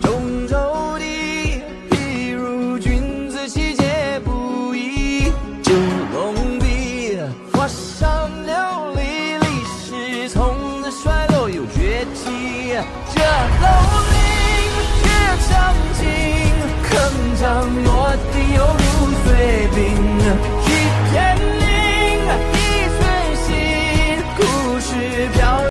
中州地，譬如君子气节不移；九龙壁，画上琉璃，历史从这衰落又崛起。这楼顶却长青，铿锵落地犹如碎冰；一片灵，一寸心，故事飘。